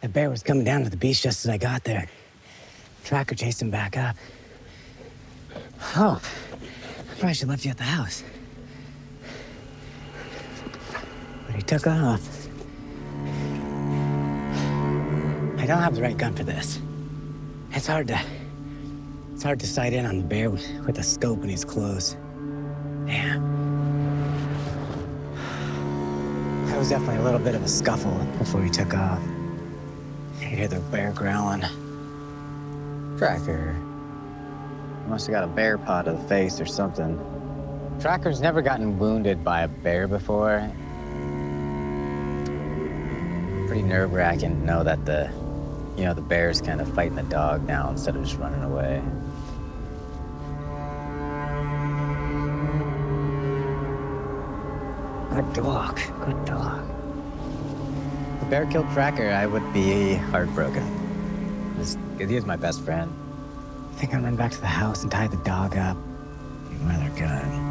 The bear was coming down to the beach just as I got there. Tracker chased him back up. Oh, I probably should have left you at the house. But he took off. I don't have the right gun for this. It's hard to. It's hard to sight in on the bear with, with a scope when he's close. Yeah. That was definitely a little bit of a scuffle before he took off. Hear the bear growling. Tracker. He Must have got a bear paw to the face or something. Tracker's never gotten wounded by a bear before. Pretty nerve wracking to know that the, you know, the bear's kind of fighting the dog now instead of just running away. Good dog. Good dog. If bear killed Tracker, I would be heartbroken. He is my best friend. I think I'll run back to the house and tie the dog up. Be rather good.